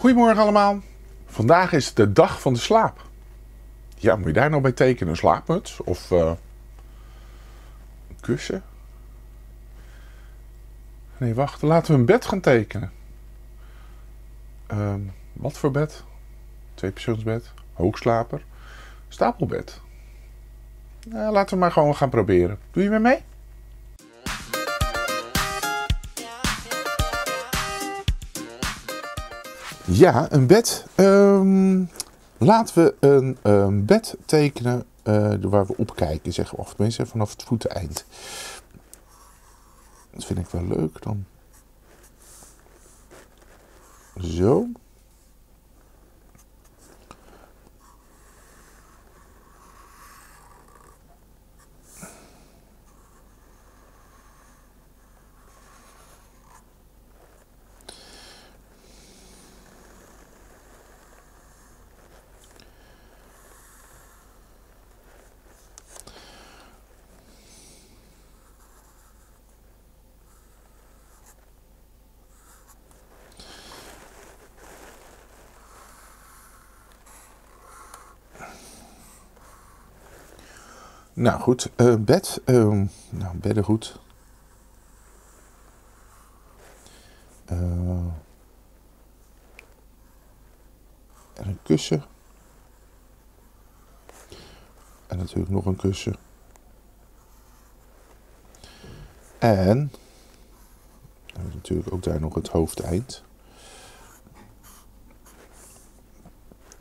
Goedemorgen allemaal. Vandaag is de dag van de slaap. Ja, moet je daar nou bij tekenen? Een slaapmuts of uh, een kussen? Nee, wacht. Laten we een bed gaan tekenen. Uh, wat voor bed? Tweepersoonsbed? Hoogslaper? Stapelbed? Nou, laten we maar gewoon gaan proberen. Doe je weer mee? Ja, een bed. Um, laten we een, een bed tekenen uh, waar we op kijken, zeg, of tenminste vanaf het voeteneind. Dat vind ik wel leuk dan. Zo. Nou goed, uh, bed. Uh, nou, beddengoed. Uh, en een kussen. En natuurlijk nog een kussen. En natuurlijk ook daar nog het hoofdeind.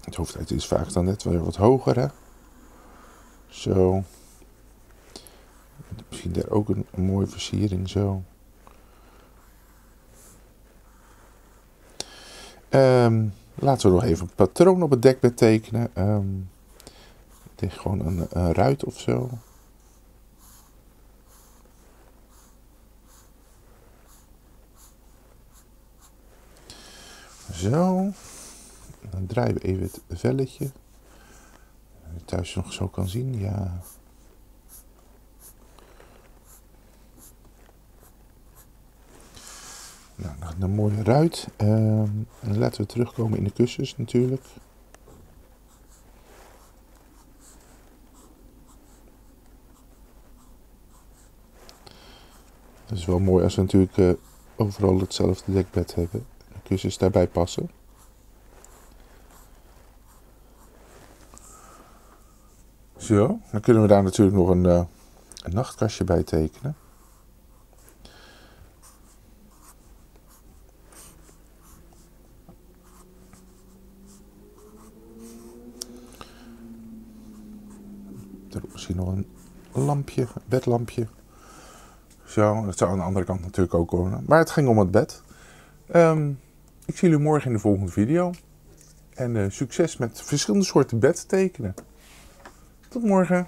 Het hoofdeind is vaak dan net weer wat hoger, hè? Zo. Misschien daar ook een, mooie versiering zo. Um, laten we nog even een patroon op het dekbed tekenen. Um, tegen gewoon een, een ruit of zo. Zo. Dan draaien we even het velletje. Thuis nog zo kan zien, ja. Nou, nog een mooie ruit. Uh, en laten we terugkomen in de kussens natuurlijk. Het is wel mooi als we natuurlijk uh, overal hetzelfde dekbed hebben. De kussens daarbij passen. Zo, dan kunnen we daar natuurlijk nog een, uh, een nachtkastje bij tekenen. Misschien nog een lampje, bedlampje. Zo, dat zou aan de andere kant natuurlijk ook komen. Maar het ging om het bed. Um, ik zie jullie morgen in de volgende video. En uh, succes met verschillende soorten bed tekenen. Tot morgen.